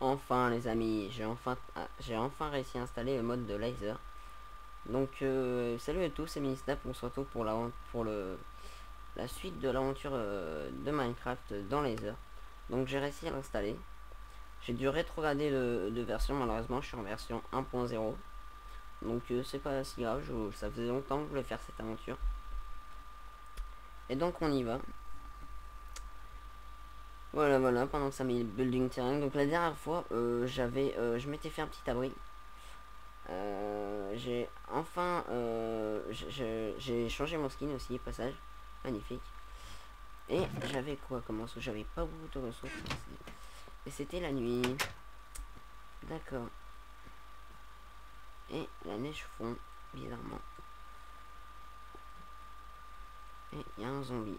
Enfin les amis, j'ai enfin ah, j'ai enfin réussi à installer le mode de laser. Donc euh, salut à tous, c'est Ministap, on se retrouve pour la pour la suite de l'aventure euh, de Minecraft dans laser. Donc j'ai réussi à l'installer. J'ai dû rétrograder de, de, version, malheureusement je suis en version 1.0. Donc euh, c'est pas si grave, ça faisait longtemps que je voulais faire cette aventure. Et donc on y va. Voilà, voilà, pendant que ça met building terrain. Donc la dernière fois, euh, j'avais, euh, je m'étais fait un petit abri. Euh, j'ai enfin, j'ai changé mon skin aussi, passage. Magnifique. Et j'avais quoi comme ressources J'avais pas beaucoup de ressources. Et c'était la nuit. D'accord. Et la neige fond, bizarrement. Et il y a un zombie.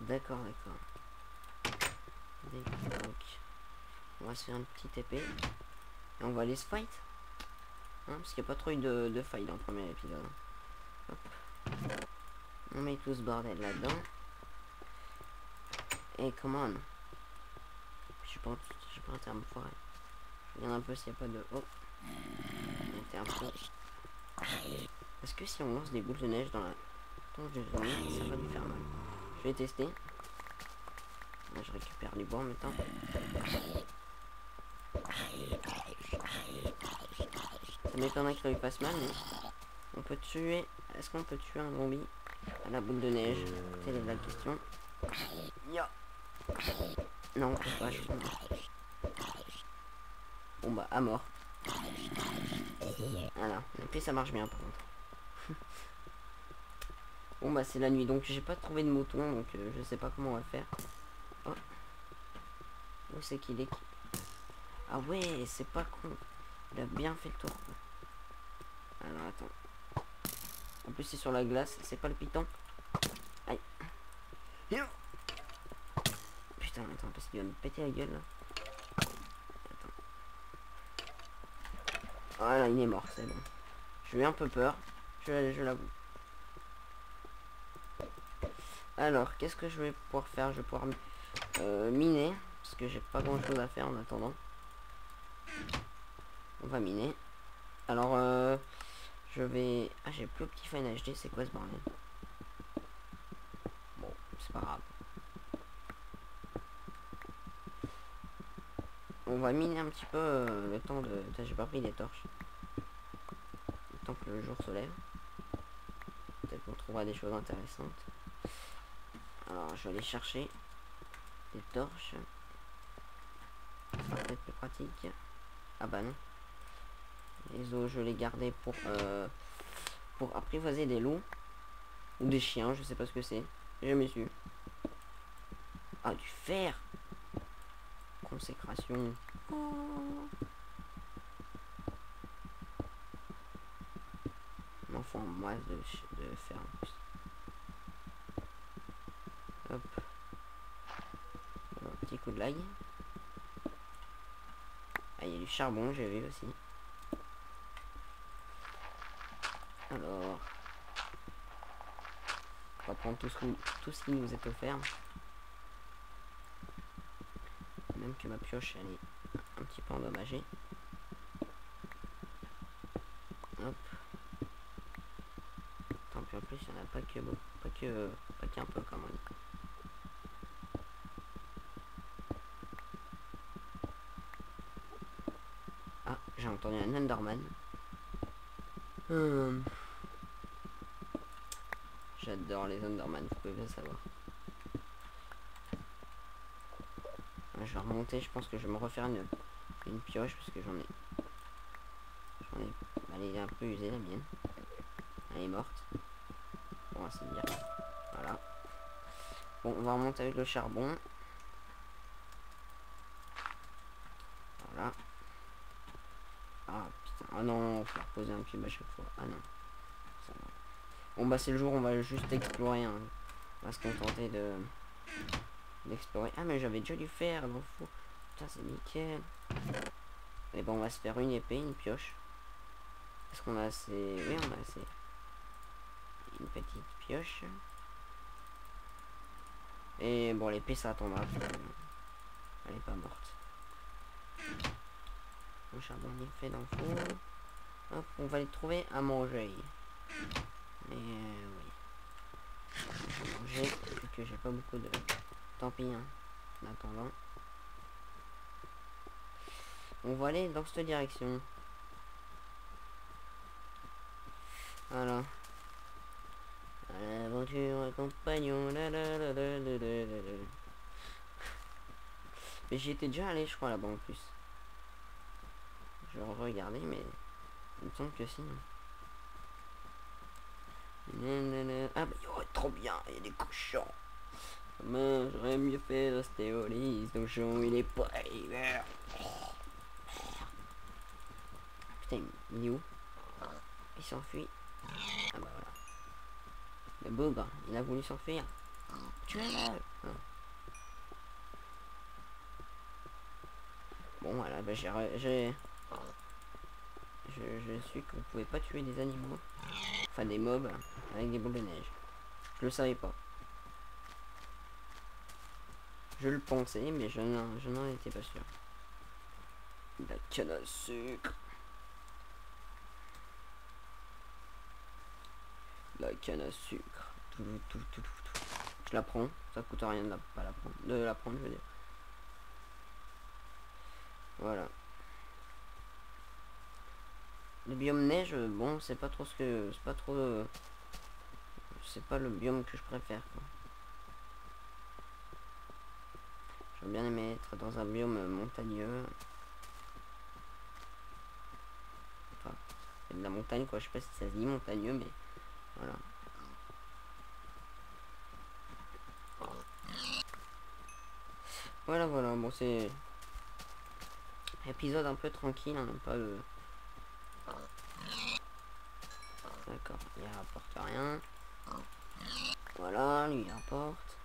D'accord, d'accord. Donc, on va se faire une petite épée. Et on va aller se fight. Hein, parce qu'il n'y a pas trop eu de, de fight dans le premier épisode. On met tout ce bordel là-dedans. Et come on. Je j'ai pas un terme foiré. Je regarde un peu s'il n'y a pas de... Oh. Un. Est-ce que si on lance des boules de neige dans la tonge de zombie, ça va lui faire mal Je vais tester je récupère du bois en même temps. Ça m'étonnerait qu'il lui passe mal, mais on peut tuer. Est-ce qu'on peut tuer un zombie à la boule de neige C'est la question. Non, on peut pas, je Bon bah, à mort. Voilà, et puis ça marche bien par contre. bon bah c'est la nuit, donc j'ai pas trouvé de mouton, donc euh, je sais pas comment on va faire. C'est qu'il est, Ah ouais, c'est pas con. Il a bien fait le tour. Alors attends. En plus c'est sur la glace, c'est pas le piton. Aïe. Putain, attends, parce qu'il va me péter la gueule là. Voilà, il est mort, c'est bon. J'ai eu un peu peur. Je, je l'avoue. Alors, qu'est-ce que je vais pouvoir faire? Je vais pouvoir euh, miner. Parce que j'ai pas grand chose à faire en attendant. On va miner. Alors, euh, je vais... Ah, j'ai plus petit Fine HD. C'est quoi ce bordel? Bon, c'est pas grave. On va miner un petit peu euh, le temps de... J'ai pas pris des torches. Le temps que le jour se lève. Peut-être qu'on trouvera des choses intéressantes. Alors, je vais aller chercher des torches. Ça va être plus pratique. Ah bah non. Les os, je les gardais pour, euh, pour apprivoiser des loups. Ou des chiens, je sais pas ce que c'est. Jamais su. Ah, du fer Consécration. Oh. M'en moi de, de fer en plus. Hop coup de lag. Du charbon, j'ai vu aussi. Alors, on va prendre tout ce, tout ce qui nous est offert. Même que ma pioche, elle est un petit peu endommagée. Hop. Tant pis, en plus, il n'y en a pas que, pas que, pas qu'un peu, comme on dit. J'ai entendu un Enderman. Hmm. J'adore les Enderman, vous pouvez bien savoir. Je vais remonter, je pense que je vais me refaire une, une pioche parce que j'en ai... J'en ai... Elle est un peu usée la mienne. Elle est morte. Bon, c'est dire. Voilà. Bon, on va remonter avec le charbon. Voilà. Ah putain, ah non, faut reposer un cube à chaque fois. Ah non. Bon bah c'est le jour, on va juste explorer. Hein. On va se contenter de d'explorer. Ah mais j'avais déjà dû faire, non fou. Putain c'est nickel. Et bon on va se faire une épée, une pioche. Est-ce qu'on a assez Oui on a assez. Une petite pioche. Et bon l'épée ça attendra. Elle est pas morte. Le charbonnier fait dans le four. On va les trouver à manger. Mais euh, oui. Manger, que j'ai pas beaucoup de... Tant pis. Hein, en attendant. On va aller dans cette direction. Voilà. L'aventure compagnon. La, la, la, mais j'étais déjà allé, je crois, là-bas en plus. Je regardais, mais il me semble que si. Nanana. Ah bah yo, trop bien, il y a des cochons. Comment j'aurais mieux fait rester au lit, ce il est pas hiver. Putain, il est où? Il s'enfuit. Ah bah voilà. Le bougre, il a voulu s'enfuir. Tu es là Ah. Bon voilà, bah j'ai... Je, suis que vous pouvez pas tuer des animaux. Enfin des mobs avec des boules de neige. Je le savais pas. Je le pensais, mais je n'en étais pas sûr. La canne à sucre. La canne à sucre. Tout, tout, tout, tout, tout. Je la prends. Ça coûte rien de la, la prendre. De la prendre, je veux dire. Voilà. Le biome neige, euh, bon, c'est pas trop ce que... C'est pas trop... euh, C'est pas le biome que je préfère, quoi. J'aurais bien aimé être dans un biome euh, montagneux. Enfin, de la montagne, quoi. Je sais pas si ça se dit montagneux, mais... Voilà. Voilà, voilà, bon, c'est... Épisode un peu tranquille, hein, pas le... D'accord, il rapporte rien. Voilà, lui il rapporte.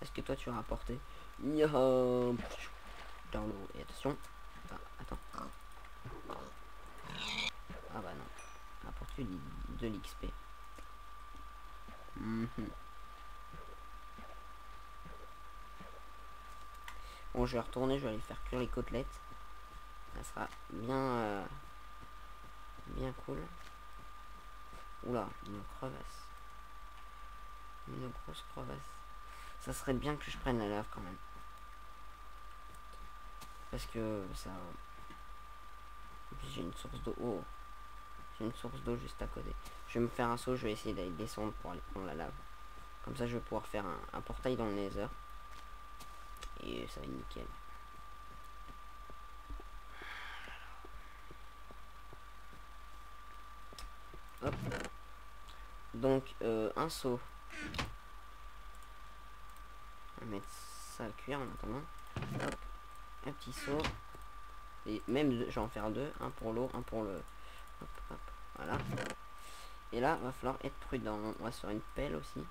Est-ce que toi tu as rapporté? Yaha Dans l'eau. Et attention. Ah, attends. Ah bah non. Rapporte de l'XP. Mhm. Bon, je vais retourner, je vais aller faire cuire les côtelettes. Ça sera bien... euh, bien cool. Oula, une crevasse. Une grosse crevasse. Ça serait bien que je prenne la lave quand même. Parce que ça... J'ai une source d'eau. Oh. J'ai une source d'eau juste à côté. Je vais me faire un saut, je vais essayer d'aller descendre pour aller prendre la lave. Comme ça, je vais pouvoir faire un, un portail dans le nether. Et ça va être nickel. Hop. Donc, euh, un seau. On va mettre ça à cuire en attendant. Un petit seau. Et même, deux- je faire deux. Un pour l'eau, un pour le... Hop, hop. Voilà. Et là, va falloir être prudent. On va sur une pelle aussi.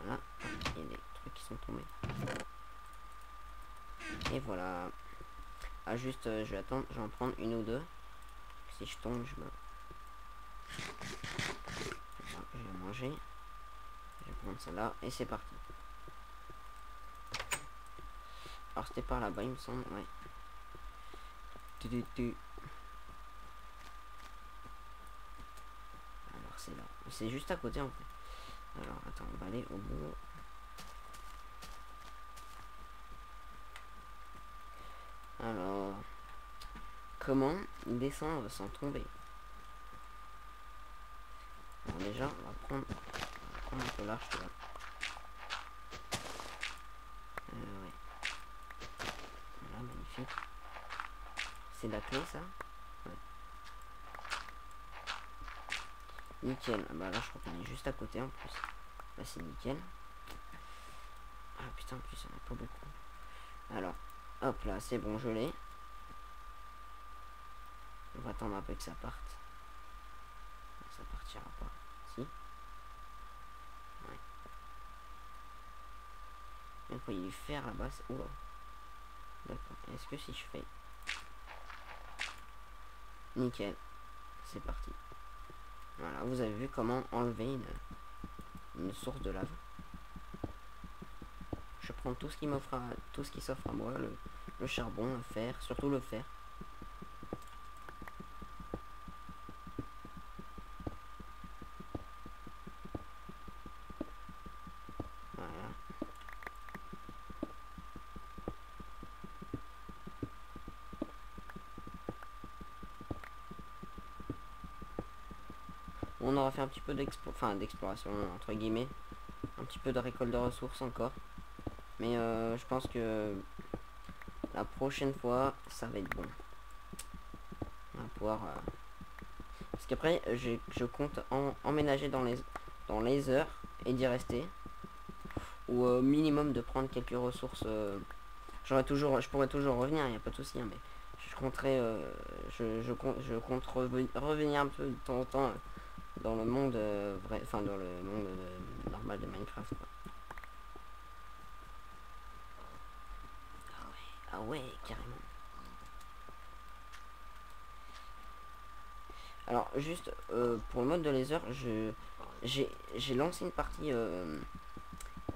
Voilà. Il y a des trucs qui sont tombés. Et voilà. Ah juste, euh, je vais attendre, je vais en prendre une ou deux. Si je tombe, je me... Vais manger. Je vais prendre celle-là et c'est parti. Alors c'était par là-bas, il me semble, ouais. Tu, tu. Alors c'est là. C'est juste à côté en fait. Alors attends, on va aller au bout. Alors, comment descendre sans tomber? Alors déjà, on va prendre, on un peu l'arche là. Euh. Voilà, magnifique. C'est la clé ça? Ouais. Nickel. Ah bah là, je crois qu'on est juste à côté en plus. Bah c'est nickel. Ah putain, en plus, en a pas beaucoup. Alors, Hop là, c'est bon, je l'ai. On va attendre un peu que ça parte. Ça partira pas. Si Ouais. Il est faire c'est- Oula. D'accord. Est-ce que si je fais... Nickel. C'est parti. Voilà, vous avez vu comment enlever une source de lave. Je prends tout ce qui m'offre à- tout ce qui s'offre à moi, le, charbon, le fer, surtout le fer. Voilà. On aura fait un petit peu d'explo- enfin, d'exploration, entre guillemets. Un petit peu de récolte de ressources encore. Mais euh, je pense que la prochaine fois, ça va être bon. On va pouvoir... euh, Parce qu'après, je compte en- emménager dans les, dans les heures et d'y rester. Ou au minimum de prendre quelques ressources. euh, toujours, je pourrais toujours revenir, il n'y a pas de souci. hein, mais je compterai, euh, je, je compte, je compte reven- revenir un peu de temps en temps euh, dans le monde euh, vrai, enfin dans le monde euh, normal de Minecraft. Ah ouais, ah ouais, carrément. Alors juste euh, pour le mode de laser, je j'ai j'ai lancé une partie euh,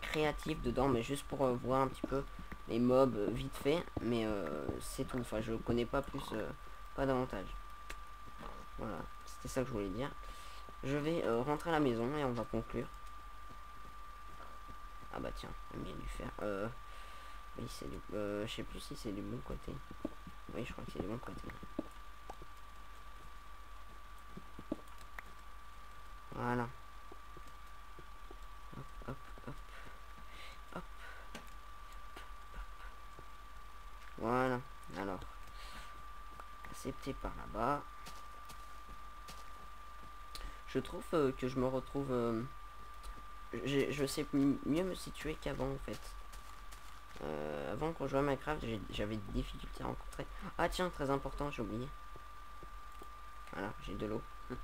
créative dedans, mais juste pour euh, voir un petit peu les mobs vite fait, mais c'est tout. Enfin, je connais pas plus, pas davantage. Voilà, c'était ça que je voulais dire. Je vais rentrer à la maison et on va conclure. Ah bah tiens, du fer. Euh, oui, c'est du... Euh, je sais plus si c'est du bon côté. Oui, je crois que c'est du bon côté. Voilà. Hop, hop, hop. Hop. Voilà. Alors. Accepté par là-bas. Je trouve euh, que je me retrouve... euh, je sais mieux me situer qu'avant en fait. Euh, avant je jouais à Minecraft, j'avais des difficultés à rencontrer. Ah tiens, très important, j'ai oublié. Voilà, j'ai de l'eau.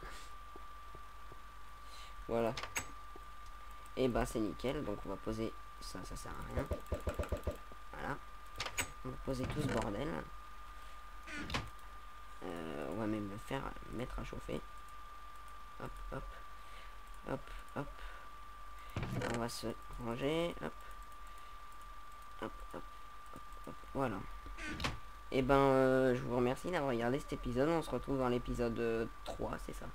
voilà. Et bah c'est nickel, donc on va poser ça, ça sert à rien. Voilà. On va poser tout ce bordel. Euh, on va même le faire mettre à chauffer. Hop, hop, hop, hop. On va se ranger. Hop. Voilà. Et ben, euh, je vous remercie d'avoir regardé cet épisode. On se retrouve dans l'épisode euh, 3, c'est ça.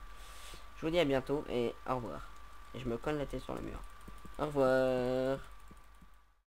Je vous dis à bientôt et au revoir. Et je me colle la tête sur le mur. Au revoir.